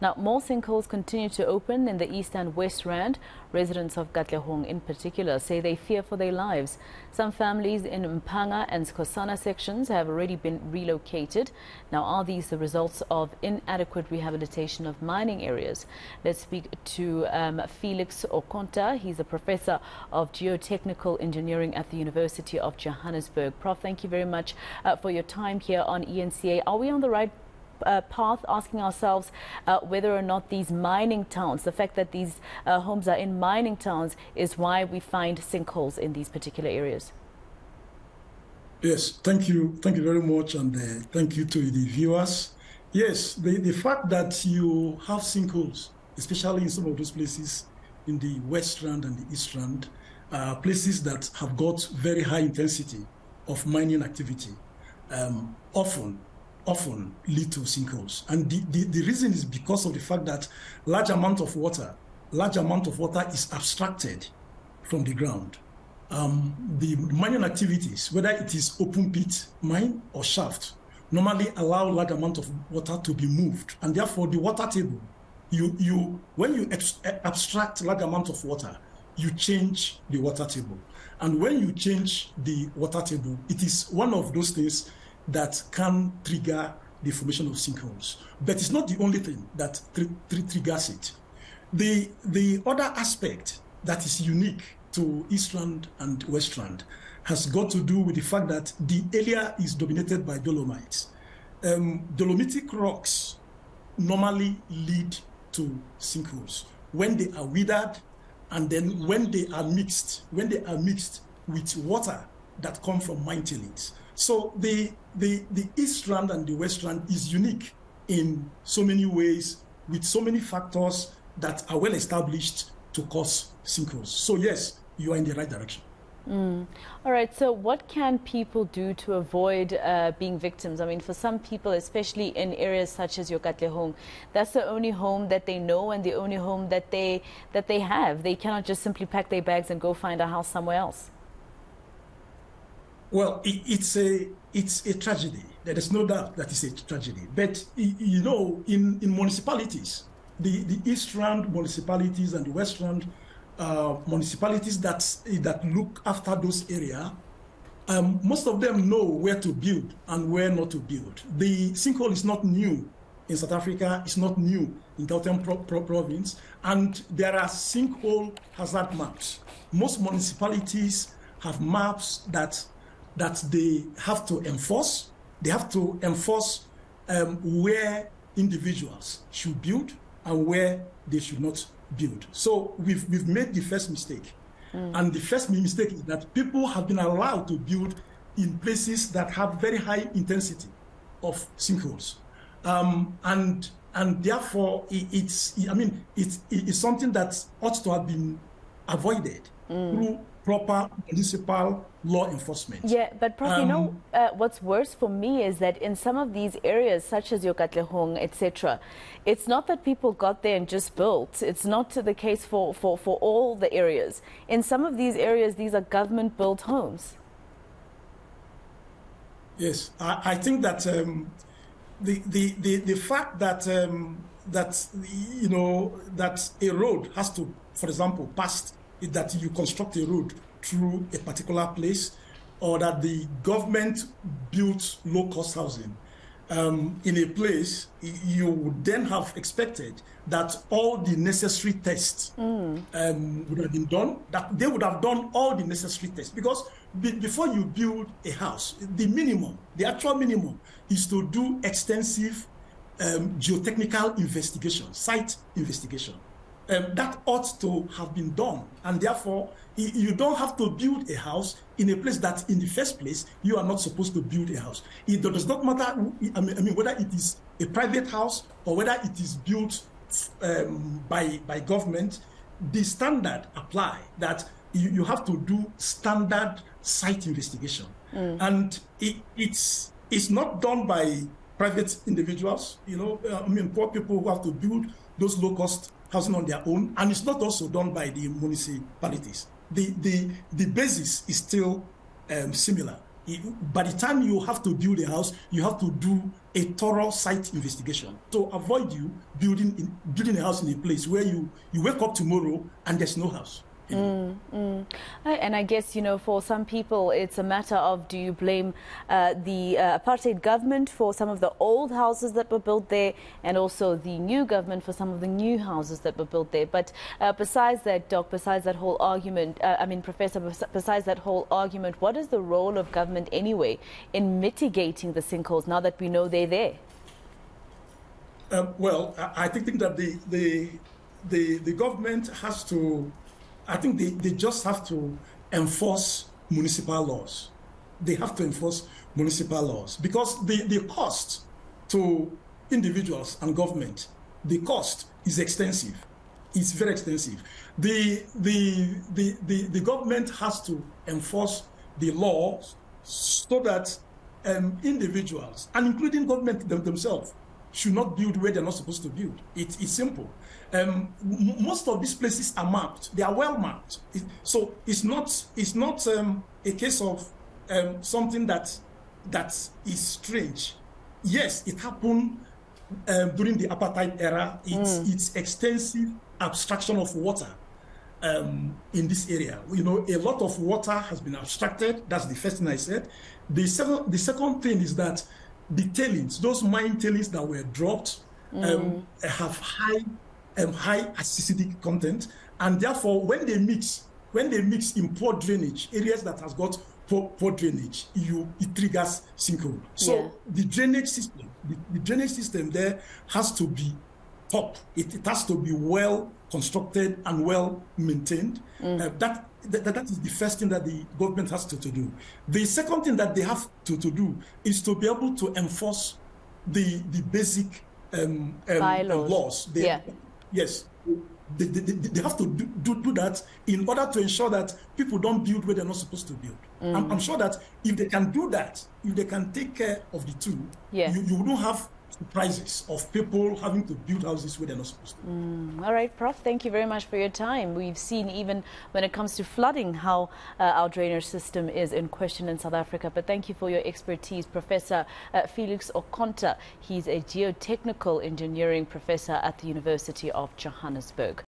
Now, more sinkholes continue to open in the east and west Rand. Residents of Katlehong in particular say they fear for their lives. Some families in Mphanga and Skhosana sections have already been relocated. Now, are these the results of inadequate rehabilitation of mining areas? Let's speak to um, Felix Okonta. He's a professor of geotechnical engineering at the University of Johannesburg. Prof, thank you very much uh, for your time here on eNCA. Are we on the right uh, path, asking ourselves uh, whether or not these mining towns, the fact that these uh, homes are in mining towns, is why we find sinkholes in these particular areas. Yes, thank you. Thank you very much, and uh, thank you to the viewers. Yes, the, the fact that you have sinkholes, especially in some of those places in the West Rand and the East Rand, uh, places that have got very high intensity of mining activity, um, often often lead to sinkholes. And the, the, the, reason is because of the fact that large amount of water, large amount of water is abstracted from the ground. Um, the mining activities, whether it is open pit mine or shaft, normally allow large amount of water to be moved. And therefore the water table, you, you, when you abstract large amount of water, you change the water table. And when you change the water table, it is one of those things that can trigger the formation of sinkholes. But it's not the only thing that tr tr triggers it. The, the other aspect that is unique to East Rand and West Rand has got to do with the fact that the area is dominated by dolomites. Um, dolomitic rocks normally lead to sinkholes when they are withered and then when they are mixed, when they are mixed with water that come from mine tailings. So the, the, the East Rand and the West Rand is unique in so many ways with so many factors that are well established to cause sinkholes. So yes, you are in the right direction. Mm. All right, so what can people do to avoid uh, being victims? I mean, for some people, especially in areas such as your Katlehong, that's the only home that they know and the only home that they, that they have. They cannot just simply pack their bags and go find a house somewhere else. Well, it, it's a it's a tragedy. There is no doubt that it's a tragedy. But you know, in, in municipalities, the, the East Rand municipalities and the West Rand uh, municipalities that that look after those areas, um, most of them know where to build and where not to build. The sinkhole is not new in South Africa. It's not new in Gauteng pro pro province, and there are sinkhole hazard maps. Most municipalities have maps that that they have to enforce. They have to enforce um, where individuals should build and where they should not build. So we've, we've made the first mistake. Mm. And the first mistake is that people have been allowed to build in places that have very high intensity of sinkholes. Um, and and therefore it, it's I mean it's it's something that ought to have been avoided mm. through proper municipal law enforcement. Yeah, but Prof, um, you know, um, uh, what's worse for me is that in some of these areas, such as your Katlehong, etc., it's not that people got there and just built. It's not the case for, for, for all the areas. In some of these areas, these are government-built homes. Yes, I, I think that um, the, the, the, the fact that, um, that, you know, that a road has to, for example, pass that you construct a road through a particular place or that the government built low-cost housing um, in a place, you would then have expected that all the necessary tests mm. um, would have been done, that they would have done all the necessary tests. Because be before you build a house, the minimum, the actual minimum, is to do extensive um, geotechnical investigation, site investigation um, that ought to have been done. And therefore, you don't have to build a house in a place that, in the first place, you are not supposed to build a house. It does not matter, I mean, I mean whether it is a private house or whether it is built um, by, by government, the standard apply that you, you have to do standard site investigation. Mm. And it, it's, it's not done by private individuals, you know, uh, I mean, poor people who have to build those low-cost housing on their own, and it's not also done by the municipalities. The, the, the basis is still um, similar. by the time you have to build a house, you have to do a thorough site investigation to avoid you building in, building a house in a place where you, you wake up tomorrow and there's no house. Mm, mm. And I guess, you know, for some people, it's a matter of do you blame uh, the uh, apartheid government for some of the old houses that were built there and also the new government for some of the new houses that were built there. But uh, besides that, Doc, besides that whole argument, uh, I mean, Professor, besides that whole argument, what is the role of government anyway in mitigating the sinkholes now that we know they're there? Um, well, I, I think that the, the, the, the government has to I think they, they just have to enforce municipal laws. They have to enforce municipal laws because the, the cost to individuals and government, the cost is extensive. It's very extensive. The, the, the, the, the government has to enforce the laws so that um, individuals, and including government them, themselves, should not build where they're not supposed to build. It, it's simple. Um, most of these places are mapped. They are well mapped. It, so it's not it's not um, a case of um, something that that is strange. Yes, it happened um, during the apartheid era. It's mm. it's extensive abstraction of water um, in this area. You know, a lot of water has been abstracted. That's the first thing I said. The second the second thing is that the tailings, those mine tailings that were dropped, um, mm. have high um, high acidic content, and therefore when they mix, when they mix in poor drainage areas that has got poor, poor drainage, you it triggers sinkhole. So yeah. the drainage system, the, the, drainage system there has to be top. It, it has to be well constructed and well maintained. Mm. Uh, that, that, that is the first thing that the government has to, to do. The second thing that they have to, to do is to be able to enforce the the basic um, um, laws. They, yeah. Yes. They, they, they, have to do, do, do, that in order to ensure that people don't build where they're not supposed to build. Mm. I'm, I'm, sure that if they can do that, if they can take care of the two, yeah. you, you wouldn't have surprises of people having to build houses where they're not supposed to. Mm. All right, Prof, thank you very much for your time. We've seen even when it comes to flooding how uh, our drainage system is in question in South Africa. But thank you for your expertise, Professor uh, Felix Okonta. He's a geotechnical engineering professor at the University of Johannesburg.